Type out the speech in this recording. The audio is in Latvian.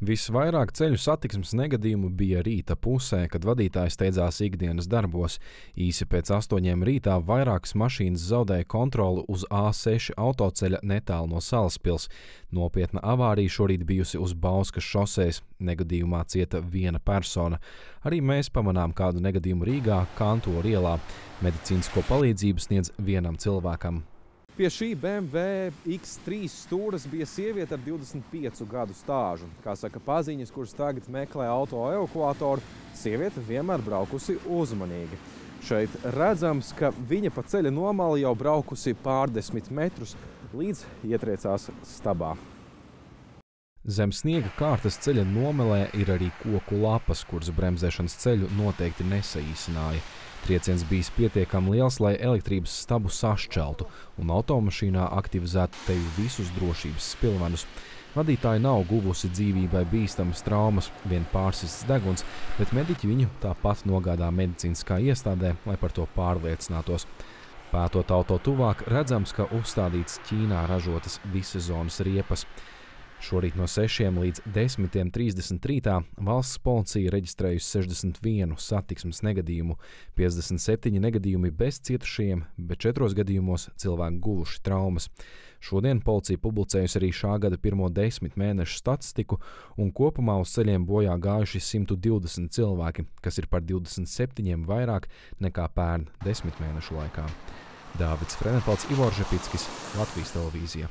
Visvairāk ceļu satiksmes negadījumu bija rīta pusē, kad vadītājs steidzās ikdienas darbos. Īsi pēc astoņiem rītā vairākas mašīnas zaudēja kontroli uz A6 autoceļa netālu no Salaspils. Nopietna avārija šorīt bijusi uz Bauskas šoseis. Negadījumā cieta viena persona. Arī mēs pamanām kādu negadījumu Rīgā, Kantoru ielā. Medicīnisko palīdzību sniedz vienam cilvēkam. Pie šī BMW X3 stūres bija sieviete ar 25 gadu stāžu. Kā saka paziņas, kuras tagad meklē auto evakuatoru, sieviete vienmēr braukusi uzmanīgi. Šeit redzams, ka viņa pa ceļa nomali jau braukusi pārdesmit metrus, līdz ietriecās stabā. Zem sniega kārtas ceļa nomelē ir arī koku lapas, kuras bremzēšanas ceļu noteikti nesaīsināja. Trieciens bijis pietiekami liels, lai elektrības stabu sašķeltu un automašīnā aktivizētu teju visus drošības spilvenus. Vadītāja nav guvusi dzīvībai bīstamas traumas, vien pārsists deguns, bet mediķi viņu tāpat nogādā medicīniskā iestādē, lai par to pārliecinātos. Pētot auto tuvāk, redzams, ka uzstādīts Ķīnā ražotas vissezonas riepas. Šorīt no 6 līdz 10.30 rītā valsts policija reģistrējusi 61 satiksmes negadījumu, 57 negadījumi bez cietušajiem, bet 4 gadījumos cilvēki guvuši traumas. Šodien policija publicējusi arī šā gada pirmo desmit mēnešu statistiku, un kopumā uz ceļiem bojā gājuši 120 cilvēki, kas ir par 27 vairāk nekā pērn desmit mēnešu laikā. Dāvids Frenefalds, Ivors Žepickis, Latvijas televīzija.